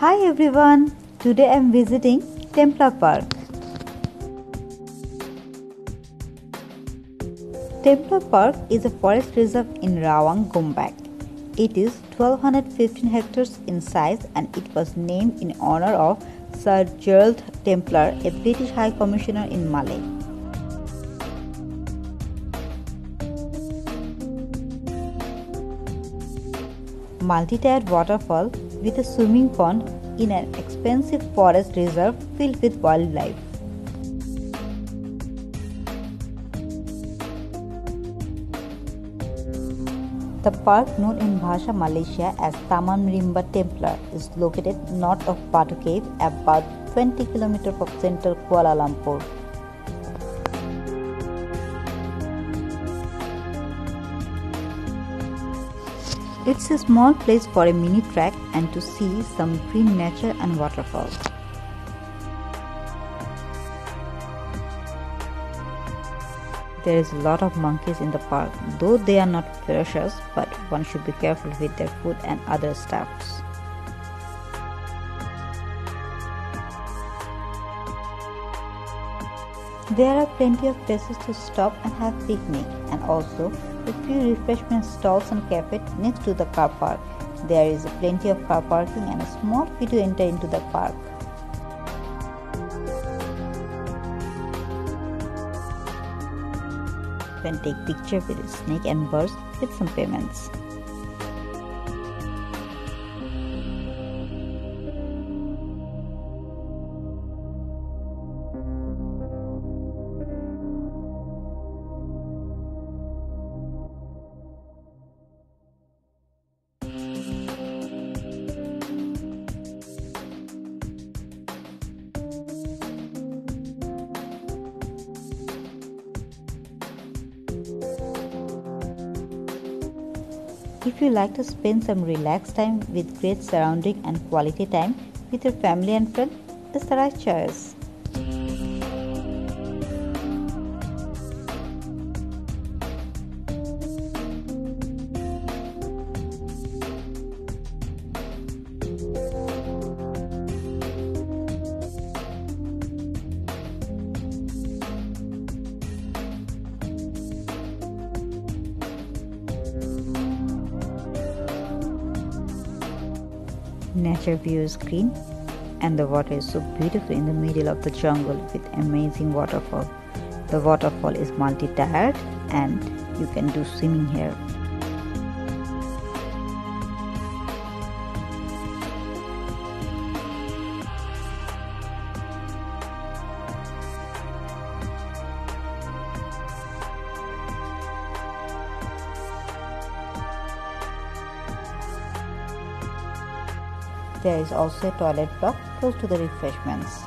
Hi everyone, today I am visiting Templer Park. Templer Park is a forest reserve in Rawang, Gombak. It is 1215 hectares in size and it was named in honor of Sir Gerald Templer, a British High Commissioner in Malay. multi-tiered waterfall with a swimming pond in an expensive forest reserve filled with wildlife. The park, known in Bahasa Malaysia as Taman Rimba Templer, is located north of Batu Cave, about 20 km from central Kuala Lumpur. It's a small place for a mini track and to see some green nature and waterfalls. There is a lot of monkeys in the park, though they are not ferocious, but one should be careful with their food and other stuffs. There are plenty of places to stop and have picnic and also a few refreshment stalls and cafes next to the car park. There is plenty of car parking and a small fee to enter into the park. You can take picture with snake and birds with some payments. If you like to spend some relaxed time with great surrounding and quality time with your family and friends, it's the right choice. Nature view is green and the water is so beautiful in the middle of the jungle with amazing waterfall. The waterfall is multi-tiered and you can do swimming here. There is also a toilet block close to the refreshments.